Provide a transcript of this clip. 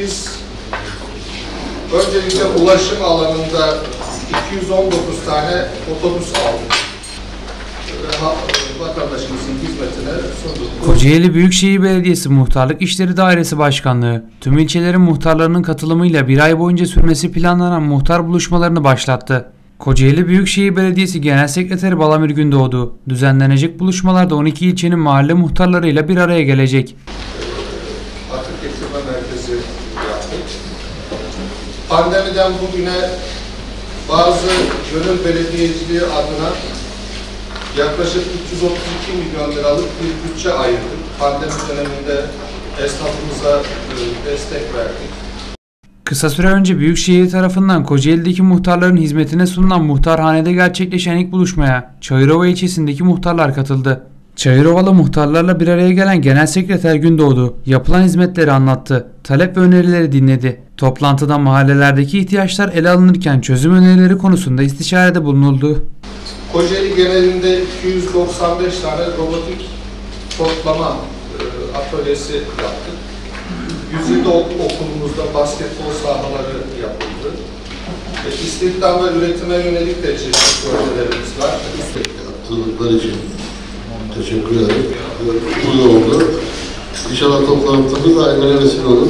Biz öncelikle ulaşım alanında 219 tane otobüs aldık. Sunduk. Kocaeli Büyükşehir Belediyesi Muhtarlık İşleri Dairesi Başkanlığı, tüm ilçelerin muhtarlarının katılımıyla bir ay boyunca sürmesi planlanan muhtar buluşmalarını başlattı. Kocaeli Büyükşehir Belediyesi Genel Sekreteri Balamir Gündoğdu, düzenlenecek buluşmalarda 12 ilçenin mahalle muhtarlarıyla bir araya gelecek. Atık getirme merkezi yaptık. Pandemiden bugüne bazı gönül belediyeciliği adına yaklaşık 332 milyon liralık bir bütçe ayırdık. Pandemi döneminde esnafımıza e, destek verdik. Kısa süre önce Büyükşehir tarafından Kocaeli'deki muhtarların hizmetine sunulan muhtarhanede gerçekleşen ilk buluşmaya Çayırova ilçesindeki muhtarlar katıldı. Çayırovalı muhtarlarla bir araya gelen Genel Sekreter Gündoğdu yapılan hizmetleri anlattı. Talep ve önerileri dinledi. Toplantıda mahallelerdeki ihtiyaçlar ele alınırken çözüm önerileri konusunda istişarede bulunuldu. Kocaeli genelinde 295 tane robotik toplama e, atölyesi yaptık. 107 ok- okulumuzda basketbol sahaları yapıldı. E, istihdam ve üretime yönelik de çeşitli projelerimiz var. yaptırdıkları için teşekkür ederim. Bu oldu. İnşallah toplantımız da emeğe vesile olur.